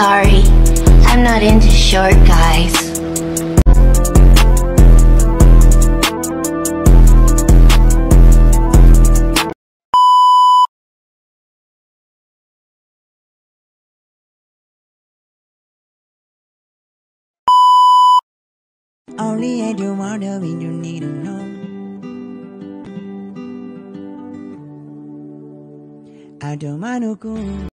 sorry. I'm not into short guys. Only I do wonder when you need to know. I don't mind who go.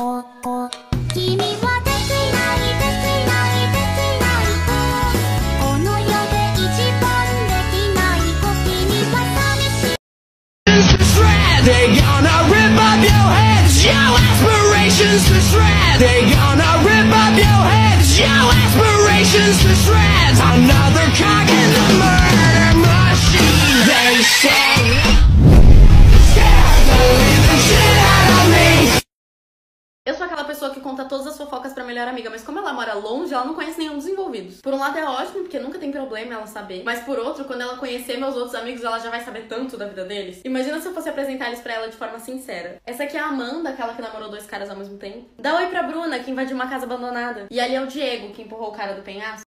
They gonna rip up your heads, your aspirations to shred. They gonna rip up your heads, your aspirations to shreds. Another cog in the murder melhor amiga, mas como ela mora longe, ela não conhece nenhum dos envolvidos. Por um lado é ótimo, porque nunca tem problema ela saber. Mas por outro, quando ela conhecer meus outros amigos, ela já vai saber tanto da vida deles. Imagina se eu fosse apresentar eles pra ela de forma sincera. Essa aqui é a Amanda, aquela que namorou dois caras ao mesmo tempo. Dá oi pra Bruna, que invadiu uma casa abandonada. E ali é o Diego, que empurrou o cara do penhasco.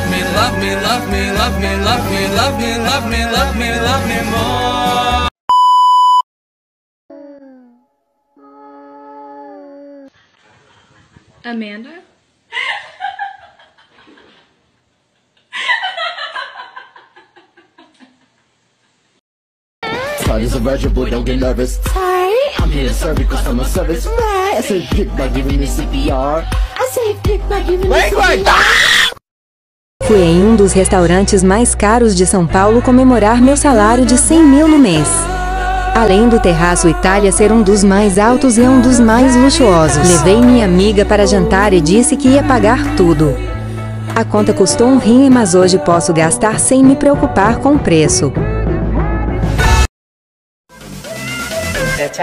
Love me, love me, love me, love me, love me, love me, love me, love me, love me, more. Amanda? Sorry, it's a virgin, boy, don't get nervous. Sorry, I'm here to serve you customer service. Right, I say pick by giving me CPR. I say pick by giving me CPR. Ah! Fui em um dos restaurantes mais caros de São Paulo comemorar meu salário de 100 mil no mês. Além do terraço Itália ser um dos mais altos e um dos mais luxuosos, levei minha amiga para jantar e disse que ia pagar tudo. A conta custou um rim, mas hoje posso gastar sem me preocupar com o preço. Đẹp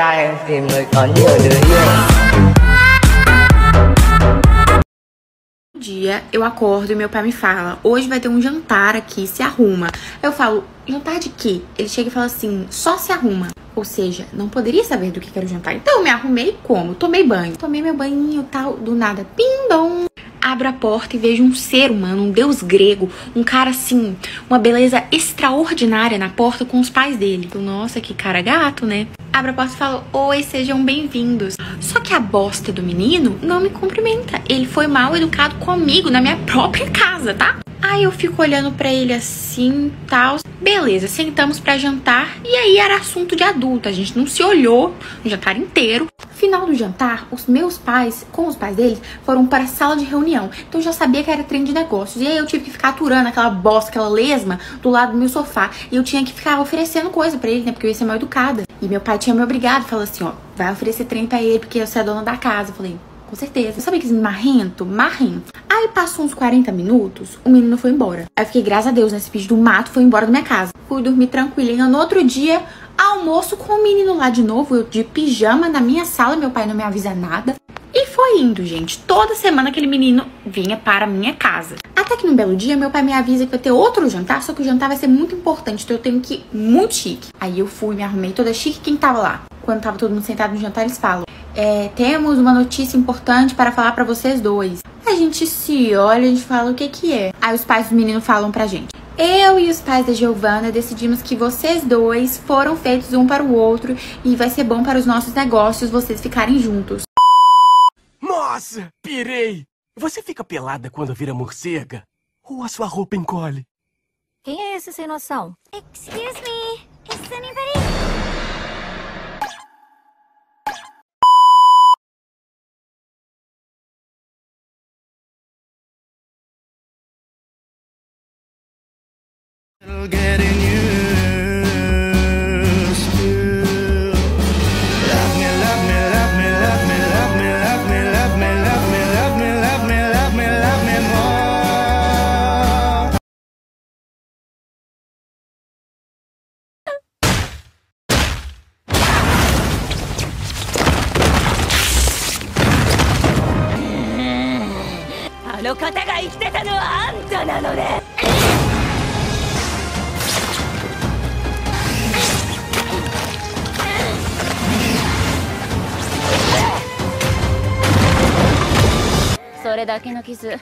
dia eu acordo e meu pai me fala: Hoje vai ter um jantar aqui, se arruma. Eu falo: Jantar de quê? Ele chega e fala assim: Só se arruma. Ou seja, não poderia saber do que era jantar. Então eu me arrumei como? Tomei banho. Tomei meu banhinho tal, do nada. Pindom! Abro a porta e vejo um ser humano, um deus grego, um cara assim, uma beleza extraordinária na porta com os pais dele. Eu, Nossa, que cara gato, né? Abro a porta e falo: Oi, sejam bem-vindos. Só que a bosta do menino não me cumprimenta. Ele foi mal educado comigo na minha própria casa, tá? Aí eu fico olhando pra ele assim, tal. Beleza, sentamos pra jantar e aí era assunto de adulto. A gente não se olhou o jantar inteiro. Final do jantar, os meus pais, com os pais deles, foram para a sala de reunião. Então eu já sabia que era trem de negócios. E aí eu tive que ficar aturando aquela bosta, aquela lesma do lado do meu sofá. E eu tinha que ficar oferecendo coisa pra ele, né? Porque eu ia ser mal educada. E meu pai tinha me obrigado, falou assim, ó, vai oferecer trem pra ele, porque você é dona da casa. Eu falei, com certeza. Sabe que marrento? Marrento. Aí passou uns 40 minutos, o menino foi embora. Aí eu fiquei, graças a Deus, nesse bicho do mato foi embora da minha casa. Fui dormir tranquilinha. No outro dia, almoço com o menino lá de novo, eu de pijama na minha sala, meu pai não me avisa nada. E foi indo, gente. Toda semana aquele menino vinha para a minha casa. Até que num belo dia, meu pai me avisa que vai ter outro jantar, só que o jantar vai ser muito importante, então eu tenho que ir muito chique. Aí eu fui, me arrumei toda chique. Quem tava lá? Quando tava todo mundo sentado no jantar, eles falam: é, temos uma notícia importante para falar pra vocês dois. A gente se olha, a gente fala o que que é. Aí os pais do menino falam pra gente. Eu e os pais da Giovana decidimos que vocês dois foram feitos um para o outro e vai ser bom para os nossos negócios vocês ficarem juntos. Nossa, pirei! Você fica pelada quando vira morcega? Ou a sua roupa encolhe? Quem é esse sem noção? Excuse me, is anybody? あの方が生きてたのはあんたなのね。それだけの傷。